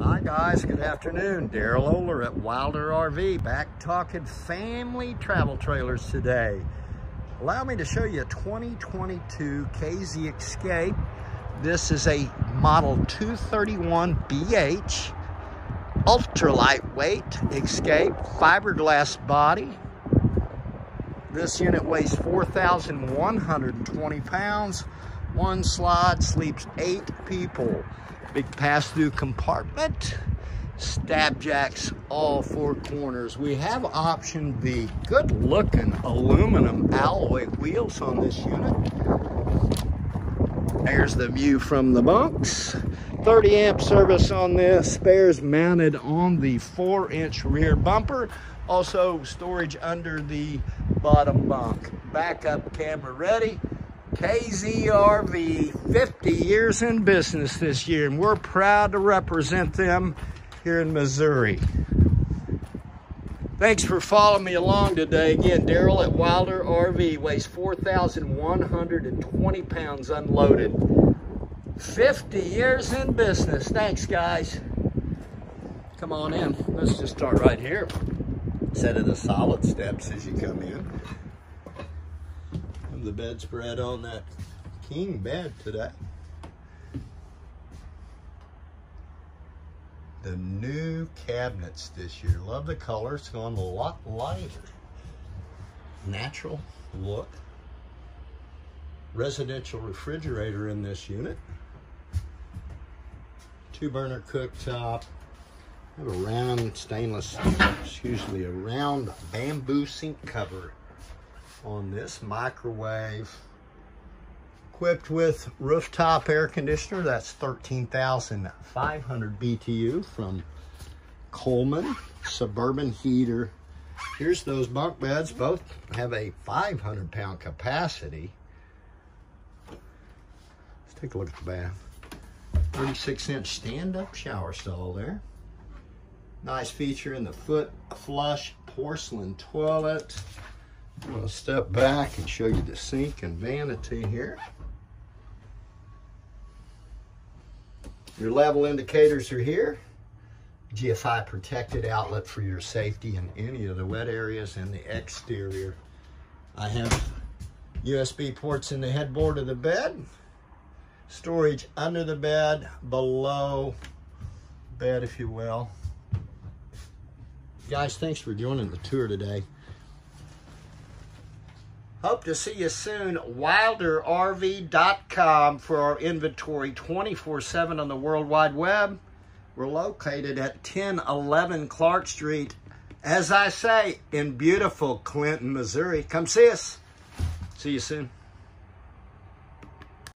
Hi guys, good afternoon. Daryl Oler at Wilder RV, back talking family travel trailers today. Allow me to show you a 2022 KZ Escape. This is a model 231 BH, ultra lightweight Escape, fiberglass body. This unit weighs 4,120 pounds. One slide sleeps eight people. Big pass-through compartment. Stab jacks all four corners. We have option B. Good looking aluminum alloy wheels on this unit. There's the view from the bunks. 30 amp service on this. Spares mounted on the four inch rear bumper. Also storage under the bottom bunk. Backup camera ready. KZRV, 50 years in business this year, and we're proud to represent them here in Missouri. Thanks for following me along today. Again, Daryl at Wilder RV weighs 4,120 pounds unloaded. 50 years in business. Thanks, guys. Come on in. Let's just start right here. Set of the solid steps as you come in the bedspread on that king bed today. The new cabinets this year. Love the color. It's gone a lot lighter. Natural look. Residential refrigerator in this unit. Two burner cooktop. Have a round stainless, excuse me, a round bamboo sink cover on this microwave equipped with rooftop air conditioner. That's 13,500 BTU from Coleman suburban heater. Here's those bunk beds. Both have a 500 pound capacity. Let's take a look at the bath. 36 inch stand-up shower stall there. Nice feature in the foot flush porcelain toilet I'm going to step back and show you the sink and vanity here. Your level indicators are here. GFI protected outlet for your safety in any of the wet areas in the exterior. I have USB ports in the headboard of the bed. Storage under the bed, below bed, if you will. Guys, thanks for joining the tour today. Hope to see you soon. WilderRV.com for our inventory 24-7 on the World Wide Web. We're located at 1011 Clark Street, as I say, in beautiful Clinton, Missouri. Come see us. See you soon.